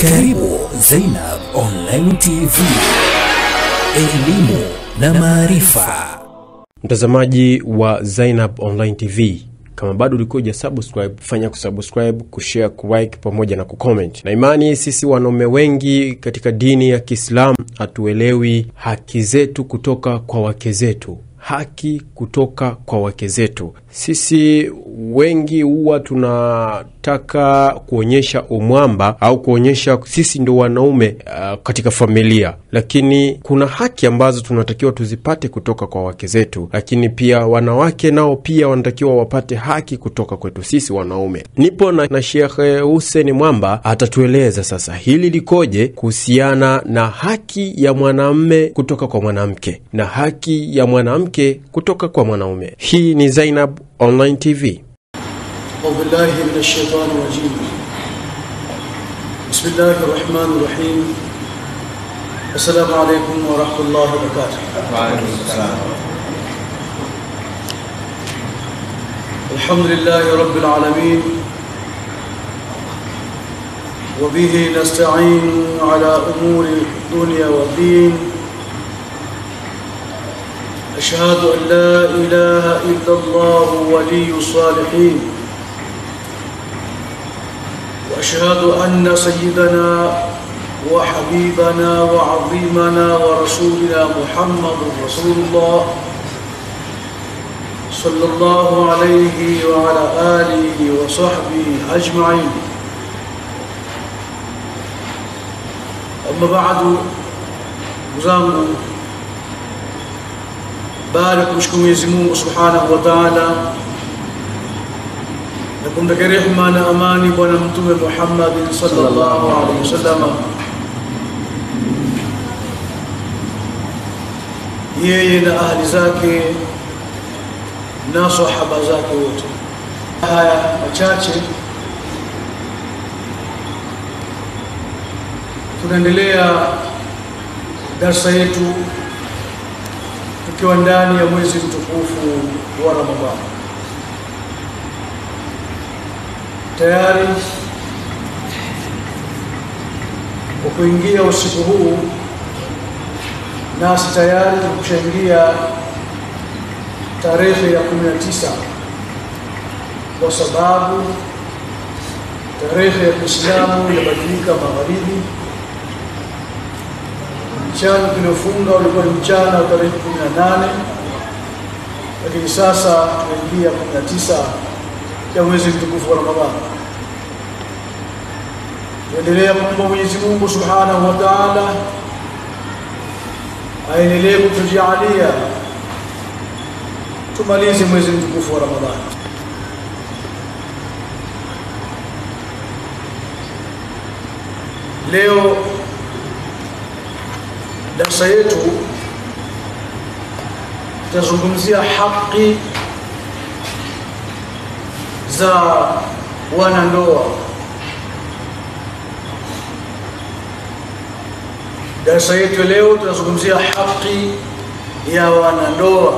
Karibu Zainab Online TV, elimu na maarifa. Mtazamaji wa Zainab Online TV, kama bado ulikuwa uja subscribe, fanya kusubscribe, kushare, kulike pamoja na kucomment. Na imani sisi wanaume wengi katika dini ya Kiislamu hatuelewi haki zetu kutoka kwa wake zetu haki kutoka kwa wake zetu. Sisi wengi huwa tunataka kuonyesha umwamba au kuonyesha sisi ndo wanaume uh, katika familia, lakini kuna haki ambazo tunatakiwa tuzipate kutoka kwa wake zetu, lakini pia wanawake nao pia wanatakiwa wapate haki kutoka kwetu sisi wanaume. Nipo na, na Shekhe Hussein Mwamba atatueleza sasa hili likoje kuhusiana na haki ya mwanamme kutoka kwa mwanamke na haki ya mwanamke kutoka kwa mwanaume. Hii ni Zainab Online TV. أعوذ بالله من الشيطان الرجيم. بسم الله الرحمن الرحيم. السلام عليكم ورحمة الله وبركاته. الحمد لله رب العالمين. وبه نستعين على أمور الدنيا والدين. أشهد أن لا إله إلا الله ولي الصالحين. وأشهد أن سيدنا وحبيبنا وعظيمنا ورسولنا محمد رسول الله صلى الله عليه وعلى آله وصحبه أجمعين. أما بعد baada ya kumshukuru Mwenyezi wa Ta'ala na kumtakia rehema na amani Bwana Mtume Muhammad sallallahu alaihi wasallam, yeye na ahli zake na sahaba zake wote. Haya machache tunaendelea darsa yetu tukiwa ndani ya mwezi mtukufu wa Ramadhani. Tayari kwa kuingia usiku huu, nasi tayari tukushaingia tarehe ya kumi na tisa kwa sababu tarehe ya Kiislamu inabadilika magharibi. Mchana tuliofunga ulikuwa ni mchana wa tarehe kumi na nane lakini sasa tunaingia kumi na tisa ya mwezi mtukufu wa Ramadhani. Tuendelea kumwomba Mwenyezi Mungu Subhanahu wa Ta'ala aendelee kutujalia tumalize mwezi mtukufu wa Ramadhani. Leo darsa yetu tutazungumzia haki za wanandoa. Darsa yetu leo tutazungumzia haki ya wanandoa,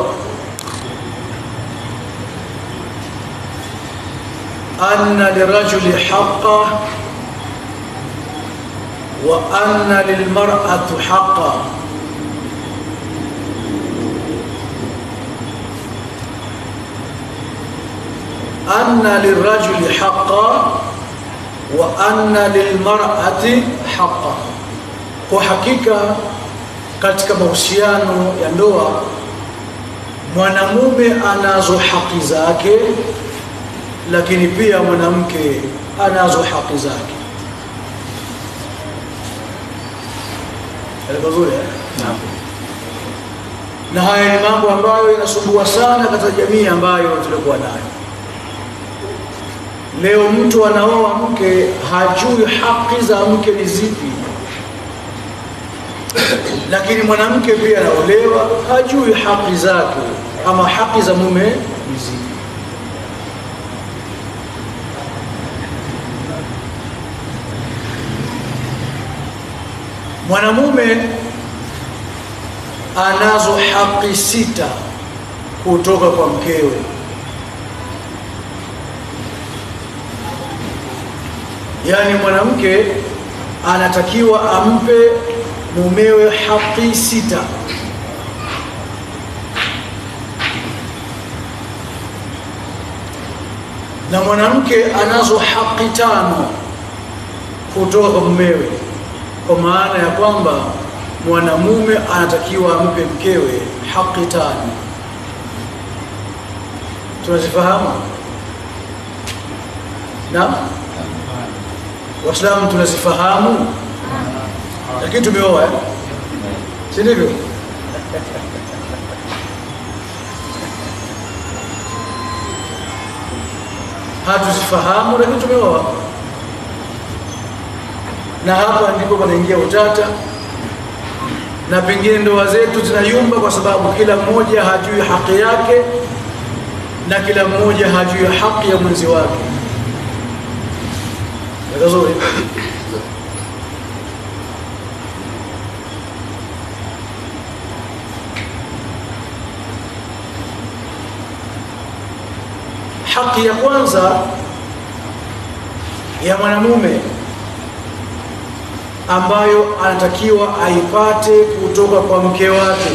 anna lirajuli haqa وأن للمرأة anna lirajuli haqa wa anna lilmar'ati haqa, kwa hakika katika mahusiano ya ndoa mwanamume anazo haki zake, lakini pia mwanamke anazo haki zake. Eh? Na haya ni mambo ambayo inasumbua sana katika jamii ambayo tulikuwa nayo leo. Mtu anaoa mke hajui haki za mke ni zipi, lakini mwanamke pia anaolewa hajui haki zake ama haki za mume ni zipi. Mwanamume anazo haki sita kutoka kwa mkewe. Yaani mwanamke anatakiwa ampe mumewe haki sita. na mwanamke anazo haki tano kutoka kwa mumewe, kwa maana ya kwamba mwanamume anatakiwa ampe mkewe haki tano. Tunazifahamu na Waislamu tunazifahamu, lakini tumeoa si ndivyo? hatuzifahamu lakini tumeoa, na hapa ndipo panaingia utata, na pengine ndoa zetu zinayumba kwa sababu kila mmoja hajui haki yake na kila mmoja hajui haki ya mwenzi wake. Vizuri. Haki ya kwanza ya mwanamume ambayo anatakiwa aipate kutoka kwa mke wake,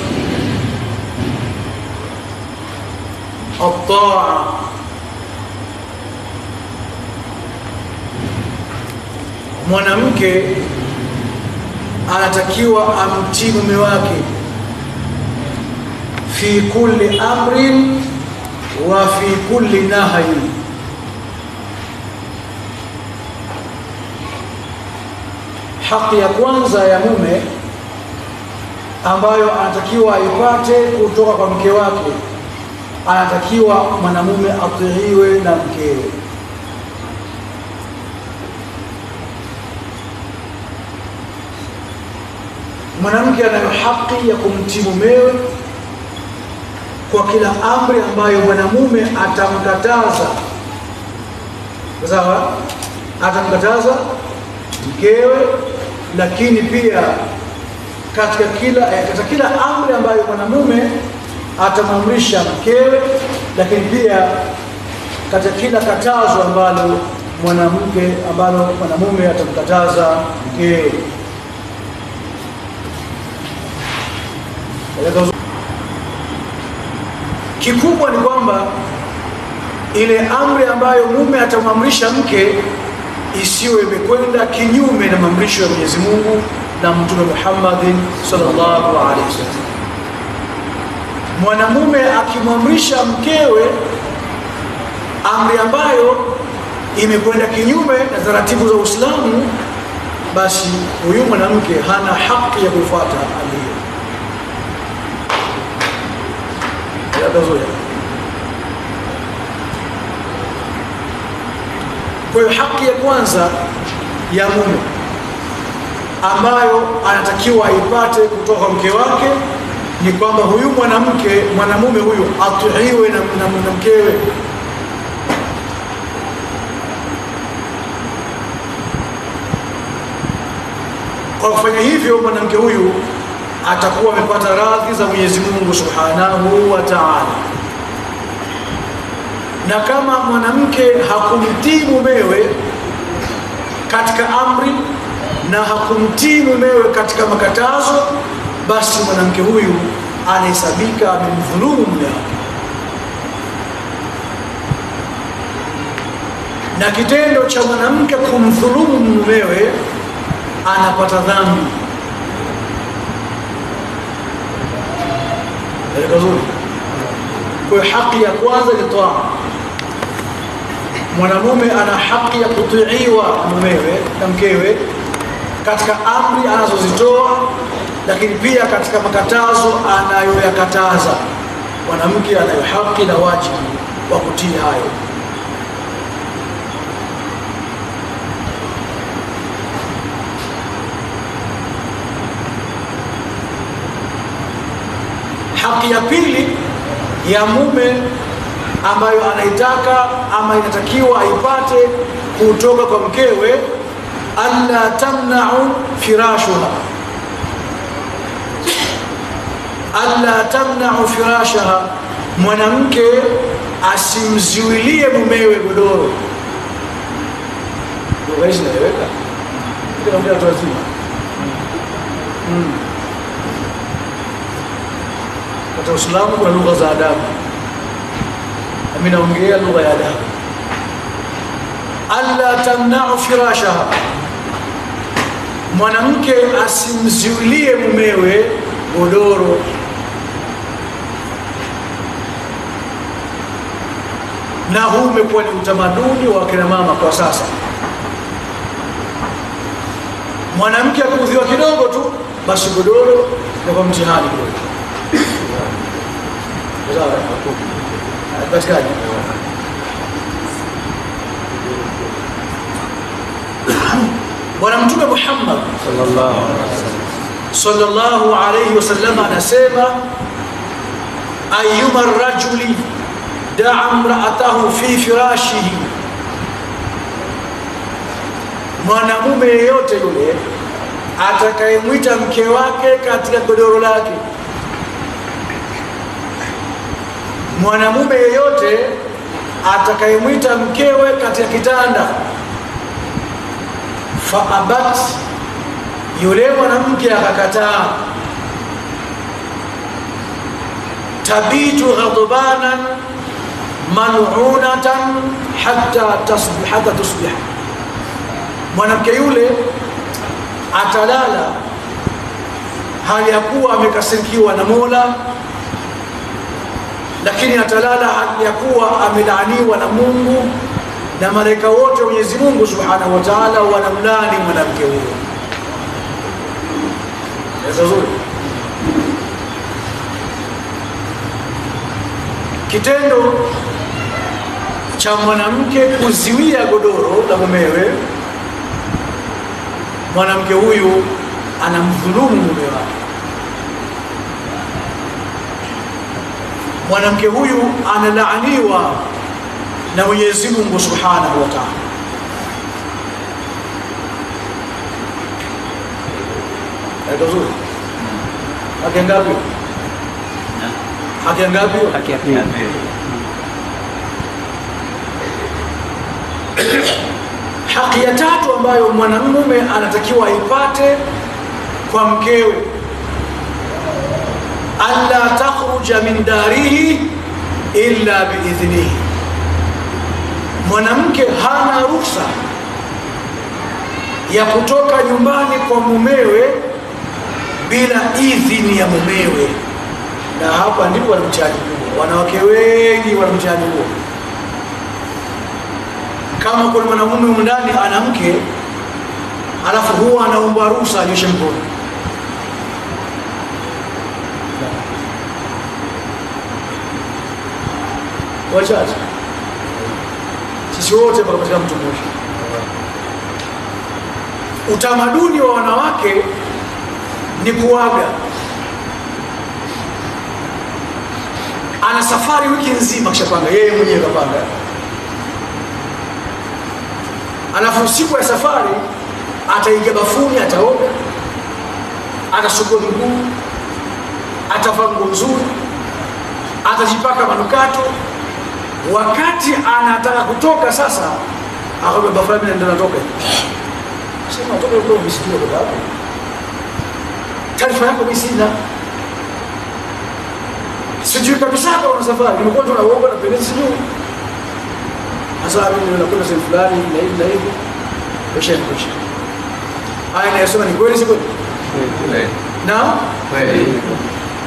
ataa, mwanamke anatakiwa amtii mume wake fi kulli amrin wa fi kulli nahyi, haki ya kwanza ya mume ambayo anatakiwa aipate kutoka kwa mke wake, anatakiwa mwanamume atiiwe na mkewe. Mwanamke anayo haki ya kumtii mumewe kwa kila amri ambayo mwanamume atamkataza, sawa, atamkataza mkewe, lakini pia katika kila eh, katika kila amri ambayo mwanamume atamwamrisha mkewe, lakini pia katika kila katazo ambalo mwanamke ambalo mwanamume atamkataza mkewe. Kikubwa ni kwamba ile amri ambayo mume atamwamrisha mke isiwe imekwenda kinyume na maamrisho ya Mwenyezi Mungu na Mtume Muhammad sallallahu alaihi wasallam. Mwanamume akimwamrisha mkewe amri ambayo imekwenda kinyume na taratibu za Uislamu, basi huyu mwanamke hana haki ya kufuata amri ya Kwa hiyo haki ya kwanza ya mume ambayo anatakiwa aipate kutoka mke wake ni kwamba huyu mwanamke mwanamume huyu atuiwe na, na. Kwa kufanya hivyo mwanamke huyu atakuwa amepata radhi za Mwenyezi Mungu Subhanahu wa Ta'ala. Na kama mwanamke hakumtii mumewe katika amri na hakumtii mumewe katika makatazo, basi mwanamke huyu anahesabika amemdhulumu mume wake, na kitendo cha mwanamke kumdhulumu mumewe anapata dhambi Zuri. Kwa haki ya kwanza ni taa. Mwanamume ana haki ya kutiiwa mumewe na mkewe katika amri anazozitoa, lakini pia katika makatazo anayoyakataza. Mwanamke anayo haki na wajibu wa kutii hayo. Haki ya pili ya mume ambayo anaitaka ama inatakiwa aipate kutoka kwa mkewe, alla tamnau firashuha, alla tamnau firashaha, mwanamke asimziwilie mumewe godoro. Lugha hizi inaeleweka? naongea watu wazima Mm. Katika Uislamu kuna lugha za adabu, Mimi naongea lugha ya adabu. alla tamnau firashaha, mwanamke asimziwilie mumewe godoro. Na huu umekuwa ni utamaduni wa kina mama kwa sasa. Mwanamke akuudhiwa kidogo tu, basi godoro kwa mtihani kidogo. Sawa? Haipatikani. Bwana Mtume Muhammad sallallahu alayhi wasallam anasema ayuma rajuli daa mraatahu fi firashihi, mwanamume yeyote yule atakayemwita mke wake katika godoro lake, mwanamume yeyote atakayemwita mkewe kati ya kitanda faabat, yule mwanamke akakataa, tabitu ghadbanan mal'unatan hata tasbih, tusbih, mwanamke yule atalala hali ya kuwa amekasirikiwa na Mola, lakini atalala hali ya kuwa amelaaniwa na Mungu na malaika wote wa Mwenyezi Mungu Subhanahu wa Ta'ala wanamlani mwanamke huyo. Zuri. Kitendo cha mwanamke kuziwia godoro la mumewe, mwanamke huyu anamdhulumu mume wake. Mwanamke huyu analaaniwa na Mwenyezi Mungu Subhanahu wa Ta'ala. Haiko zuri? Haki ngapi? Haki ngapi? haki ya pili Haki ya tatu ambayo mwanamume anatakiwa aipate kwa mkewe, alla takhruja min darihi illa biidhnihi, mwanamke hana ruhusa ya kutoka nyumbani kwa mumewe bila idhini ya mumewe. Na hapa ndipo wana huo, wanawake wengi wana huo. Kama kuna mwanamume ndani ana mke, alafu huwa anaomba ruhusa anyoshe mkono. Wachache sisi wote tuko katika mtu mmoja. Utamaduni wa wanawake ni kuaga. Ana safari wiki nzima kishapanga, yeye mwenyewe kapanga, alafu siku ya safari ataingia bafuni, ataoga, atasugua miguu, atavaa nguo nzuri, atajipaka manukato. Wakati anataka kutoka sasa, akaambia baba mimi ndio natoka. Sema natoka huko, umesikia baba yako. Taarifa yako mimi sina, sijui kabisa kama una safari, nimekuwa tu naomba na pelezi sijui. Hasa mimi nakwenda sehemu fulani na hivi na hivi, kisha nikisha haya nayasema ni kweli, si kweli? Na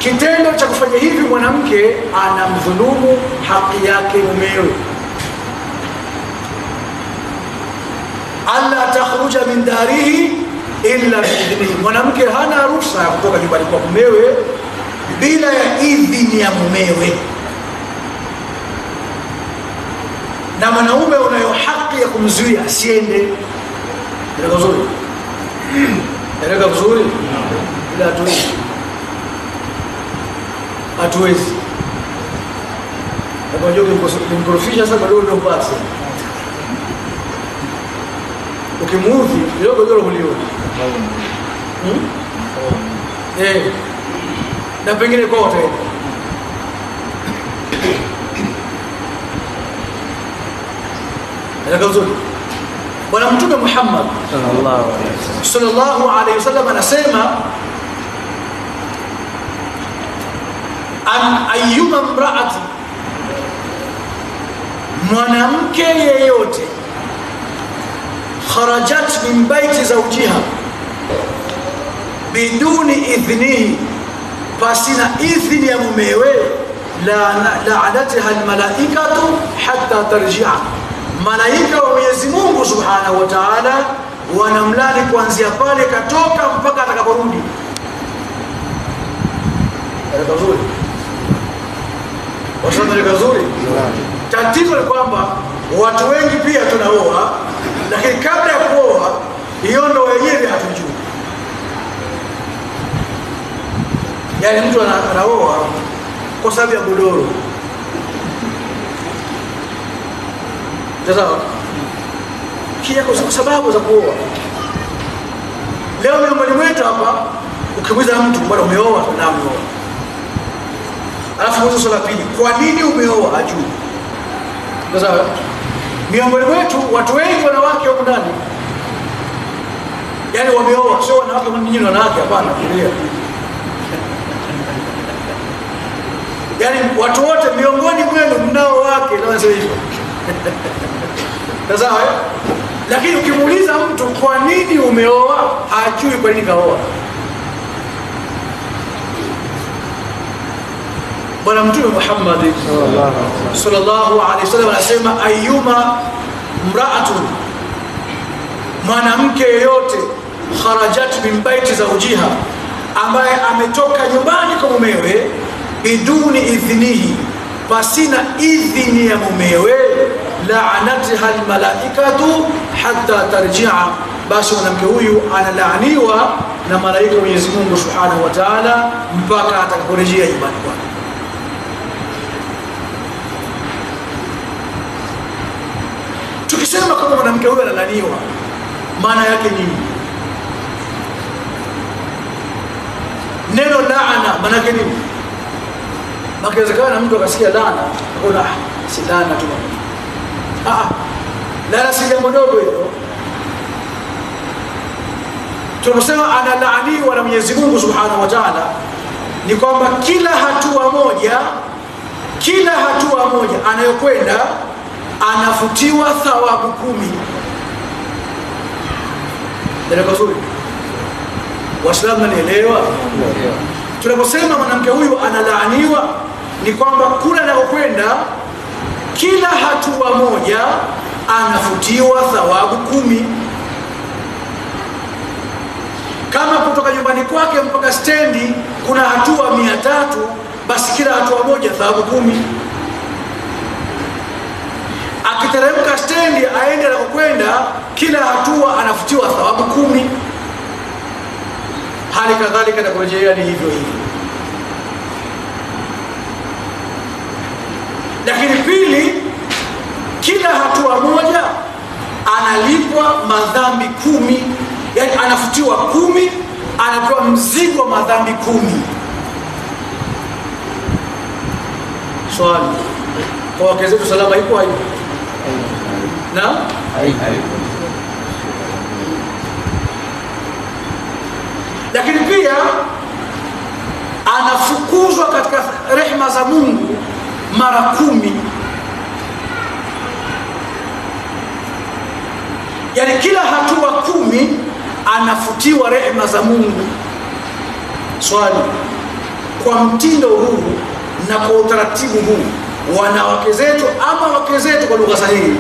kitendo cha kufanya hivi, mwanamke anamdhulumu haki yake mumewe. alla takhruja min darihi illa biidhnihi, mwanamke hana ruhusa ya kutoka nyumbani kwa mumewe bila ya idhini ya mumewe. Na mwanaume unayo haki ya kumzuia asiende. Eleka vizuri, eleka vizuri, ila hatuwezi, hatuwezi. Unajua kimkorofisha sasa, bado ndio basi ukimuudhi kidogo hulioni hmm? eh. na pengine kote. vizuri bwana mtume muhammad sallallahu alaihi wasallam anasema an ayuma mraati mwanamke yeyote kharajat min baiti zaujiha biduni idhnihi pasina idhni ya mumewe laanatiha lmalaikatu hatta tarjia. Malaika wa mwenyezi mungu subhanahu wa taala wanamlani kuanzia pale katoka mpaka atakaporudi. Zuri wasanaleka zuri tatizo ni kwamba watu wengi pia tunaoa lakini kabla ya kuoa hiyo ndo wenyewe hatujui yaani mtu anaoa kwa sababu ya godoro. Sasa kia kwa sababu za kuoa. Leo miongoni mwetu hapa ukimwiza mtu bwana umeoa na umeoa alafu muuliza swala la pili kwa nini umeoa ajui sawa miongoni mwetu watu wengi wanawake wako ndani. Yaani wameoa sio wanawake ni wanawake hapana kulia yaani watu wote miongoni mwenu mnao wake ndio wanasema hivyo. Sawa eh? lakini ukimuuliza mtu kwa nini umeoa hajui kwa nini kaoa bwana mtume muhammadi sallallahu alaihi wasallam anasema ayuma mraatu, mwanamke yeyote kharajat min baiti zaujiha ambaye ametoka nyumbani kwa mumewe biduni idhnihi pasina idhini ya mumewe laanatiha lmalaikatu hatta tarjia. Basi mwanamke huyu analaaniwa na malaika mwenyezi mungu subhanahu wa taala mpaka atakaporejea nyumbani kwake tukisema kama mwanamke huyo analaniwa maana yake nini? Neno laana maana yake nini? Makiwezekana mtu akasikia laana akaona "Ah, si laana tu. Ah, ah, laana si jambo dogo hilo. Tunaposema analaaniwa na mwenyezi mungu subhanahu wa taala ni kwamba kila hatua moja kila hatua moja anayokwenda anafutiwa thawabu kumi. Dereka zuri. Waislamu nanielewa tunaposema mwanamke huyu analaaniwa ni kwamba kula anakokwenda kila hatua moja anafutiwa thawabu kumi. Kama kutoka nyumbani kwake mpaka stendi kuna hatua mia tatu basi kila hatua moja thawabu kumi akiteremka stendi aende anakokwenda kila hatua anafutiwa thawabu kumi. Hali kadhalika na kurejea ni hivyo hivyo. Lakini pili kila hatua moja analipwa madhambi kumi. Yani anafutiwa kumi anapewa mzigo wa madhambi kumi. Swali. Kwa wake zetu salama iko haipo na lakini pia anafukuzwa katika rehma za mungu mara kumi. Yaani kila hatua kumi anafutiwa rehma za mungu. Swali kwa mtindo huu na kwa utaratibu huu wanawake zetu ama wake zetu kwa lugha sahihi.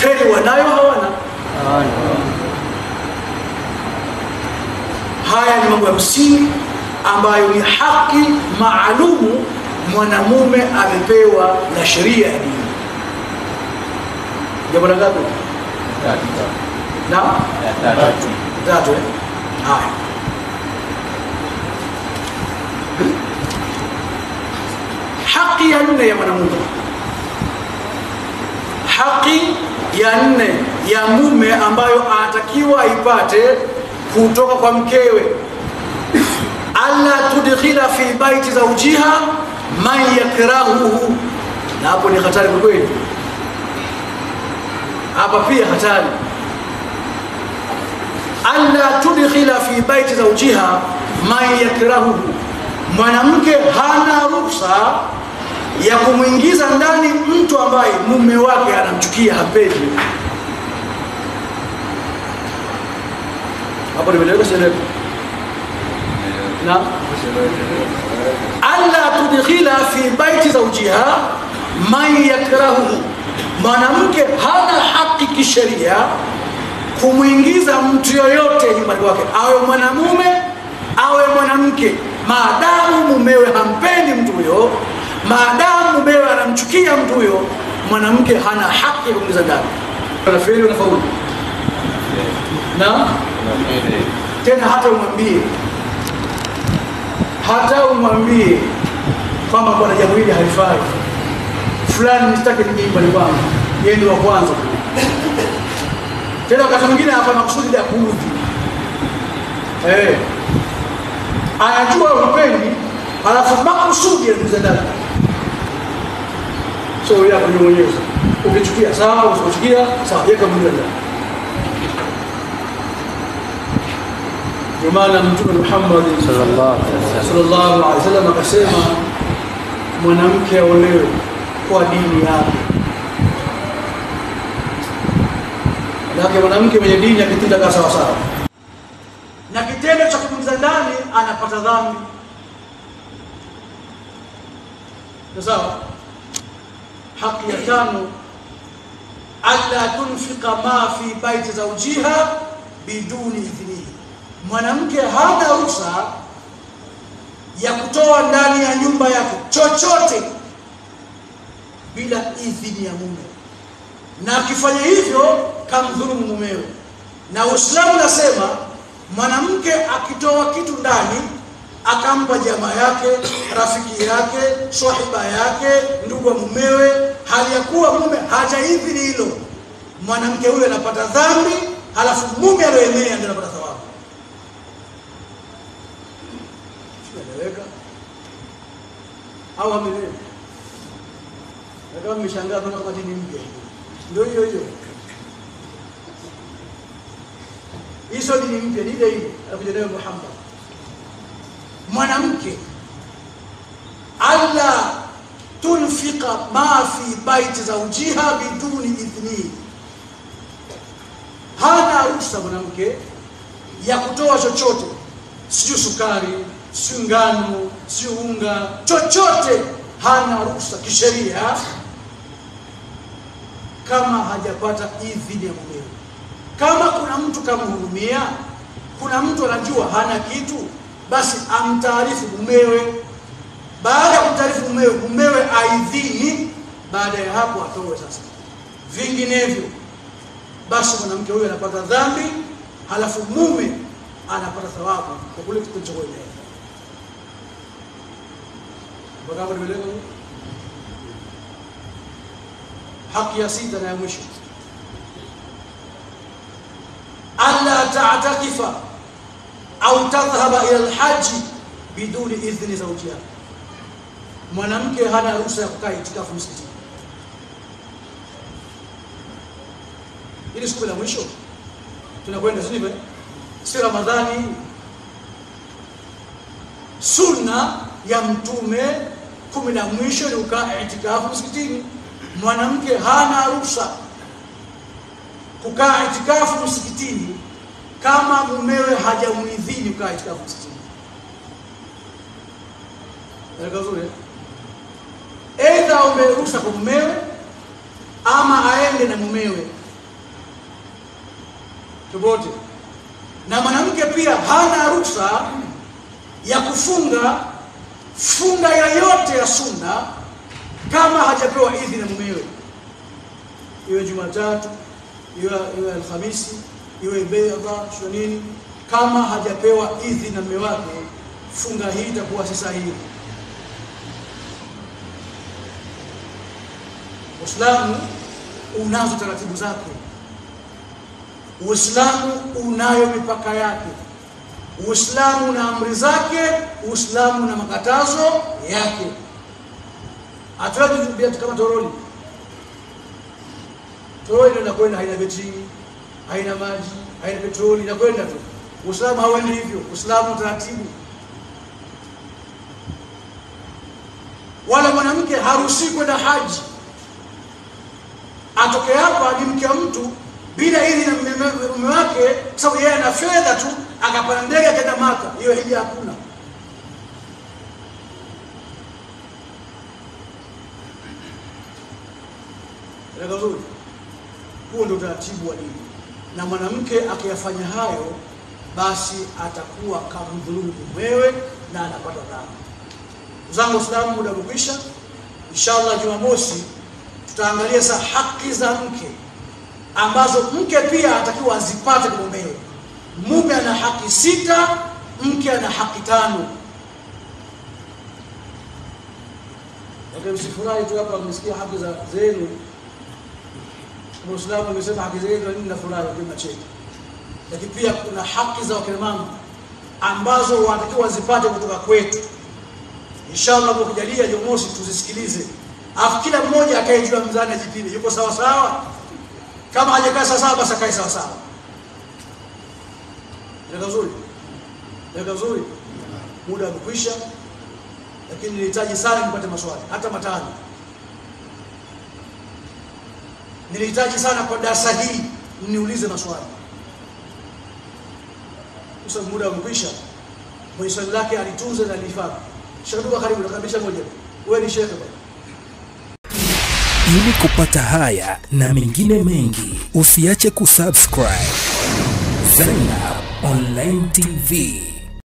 Kheri wanayo hawana? Haya ni mambo ya msingi ambayo ni haki maalumu mwanamume amepewa na sheria ya dini. Jambo la ngapi? Na? Tatu. Tatu. haya haki ya nne ya mwanamume. Haki ya nne ya mume ambayo anatakiwa aipate kutoka kwa mkewe. Alla tudkhila fi baiti zaujiha man yakrahuhu. Na hapo ni hatari kweli. Hapa pia hatari. Alla tudkhila fi baiti zawjiha man yakrahuhu, mwanamke hana ruhusa ya kumwingiza ndani mtu ambaye mume wake anamchukia, hapendi. Hapo nimeeleweka, sieleweka? Na alla tudkhila fi baiti zawjiha man yakrahuhu, mwanamke hana haki kisheria kumwingiza mtu yoyote nyumbani kwake, awe mwanamume awe mwanamke, maadamu mumewe hampendi mtu huyo, maadamu mumewe anamchukia mtu huyo, mwanamke hana haki ya kuingiza ndani. Unafeli, unafaulu na? Tena, hata umwambie. Hata umwambie kwamba bwana, jambo hili halifai, fulani nisitaki nije nyumbani kwangu, yeye wa kwanza. Tena wakati mwingine hapa makusudi ya kuudhi. Eh, anajua upendi, alafu makusudi ya ndani. So yeye hapo ndio mwenyewe. Ukichukia sawa, usipochukia sawa, yeka ndani. Ndio maana Mtume Muhammad sallallahu alaihi wasallam akasema mwanamke aolewe kwa dini yake. Lakini mwanamke mwenye dini akitenda sawa sawa, na kitendo cha kumza ndani anapata dhambi. Sawa. Haki ya tano, alla tunfika ma fi baiti zawjiha biduni idhnihi, mwanamke hana ruhusa ya kutoa ndani ya nyumba yake chochote bila idhini ya mume, na akifanya hivyo kamdhulumu mumewe. Na Uislamu nasema mwanamke akitoa kitu ndani akampa jamaa yake, rafiki yake, swahiba yake, ndugu wa mumewe, hali ya kuwa mume hajaidhini hilo, mwanamke huyo anapata dhambi, halafu mume aliyoemea ndio anapata thawabu. Sieleweka au hamelewi? Kama mmeshangaa kama kama dini mpya ndio hiyo hiyo hizo dini mpya ni ile ile alikuja nayo Muhammad. Mwanamke alla tunfika ma fi baiti zawjiha biduni idhnihi, hana ruhusa mwanamke ya kutoa chochote, sijui sukari, sijui ngano, sijui unga, chochote hana ruhusa kisheria kama hajapata idhini ya mumewe. Kama kuna mtu kamhurumia, kuna mtu anajua hana kitu, basi amtaarifu mumewe. Baada ya kumtaarifu mumewe, mumewe aidhini, baada ya hapo atoe. Sasa vinginevyo, basi mwanamke huyo anapata dhambi, halafu mume anapata thawabu kwa kule kitendo cha kuenea. Mpaka hapo nimeeleza. Haki ya sita na ya mwisho alla ta'takifa au tadhhaba ila alhaji biduni idhni zawjiha, mwanamke hana ruhusa ya kukaa itikafu msikitini. Ili siku la mwisho tunakwenda, si ndivyo? Si Ramadhani. Sunna ya Mtume kumi na mwisho ni kukaa itikafu msikitini. Mwanamke hana ruhusa kukaa itikafu msikitini kama mumewe hajamuidhini kukaa itikafu msikitini. Naeleka vizuri Aidha umeruhusa kwa mumewe ama aende na mumewe tobote. Na mwanamke pia hana ruhusa ya kufunga funga yoyote ya sunna kama hajapewa idhi na mumewe, iwe Jumatatu iwe iwe Alhamisi iwe beadha sio nini, kama hajapewa idhini na mume wake, funga hii itakuwa si sahihi. Uislamu unazo taratibu zake, Uislamu unayo mipaka yake, Uislamu na amri zake, Uislamu na makatazo yake. Hatuwezi kama toroli toroli ndio inakwenda haina betri, haina maji, haina petroli, inakwenda tu. Uislamu hauendi hivyo. Uislamu taratibu. Wala mwanamke haruhusi kwenda haji, atoke hapa mke mtu bila idhini na mume- wake, kwa sababu yeye ana fedha tu, akapanda ndege akaenda Maka. Hiyo hija hakuna. Vizuri. Huo ndio utaratibu wa dini, na mwanamke akiyafanya hayo, basi atakuwa kamdhulumu mumewe na anapata dhambi. Zangu Waislamu, muda umekwisha. Inshallah Jumamosi tutaangalia sasa haki za mke ambazo mke pia anatakiwa azipate kwa mumewe. Mume ana haki sita, mke ana haki tano. Lakini msifurahi tu hapa mmesikia haki za zenu. Muislamu amesema haki zenu, nini nafurahi kwa macheti. Lakini pia kuna haki za wakina mama ambazo wanatakiwa wazipate kutoka kwetu. Inshallah mkijalia Jumamosi tuzisikilize, alafu kila mmoja akae juu ya mzani ajipime, yuko sawa sawa. Kama hajakaa sawa sawa, basi akae sawa sawa. Ndio nzuri, ndio nzuri. Muda umekwisha, lakini nilihitaji sana nipate maswali hata matano. Nilihitaji sana kwa darasa hili niulize maswali, sababu muda umekwisha. Mwenye swali lake alitunze na alihifadhi. Shekhe, karibu nakamilisha moja. Wewe ni shekhe bwana. Ili kupata haya na mengine mengi, usiache kusubscribe Zainab Online TV.